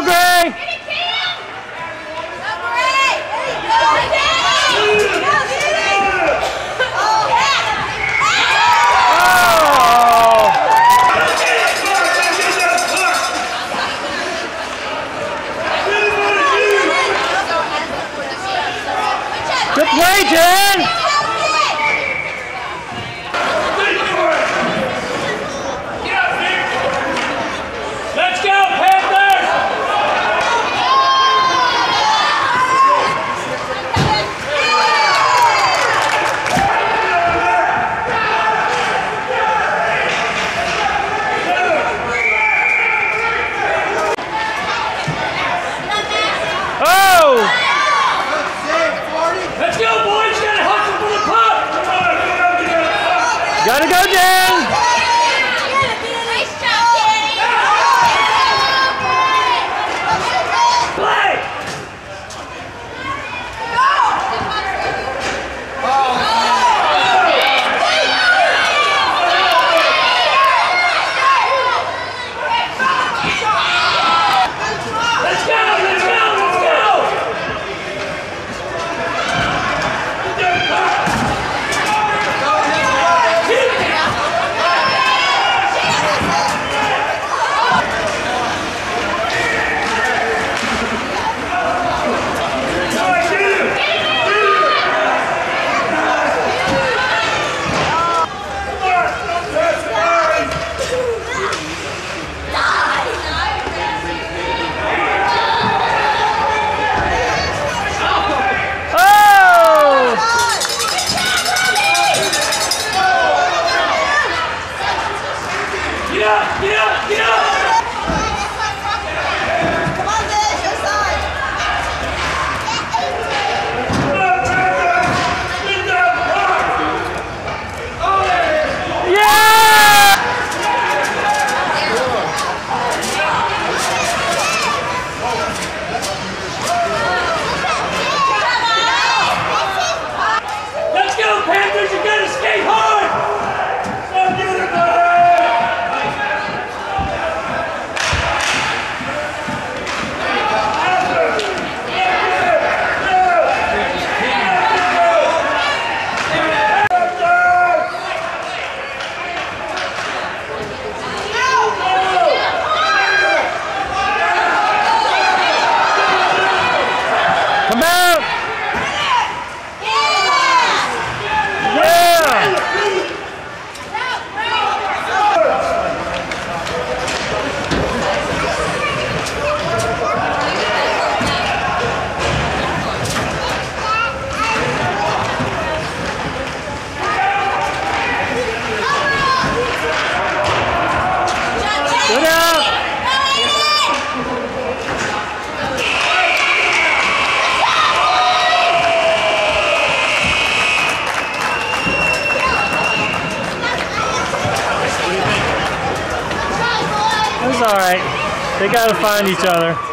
go, Gray! Good play, Jen! all right. They got to find each other.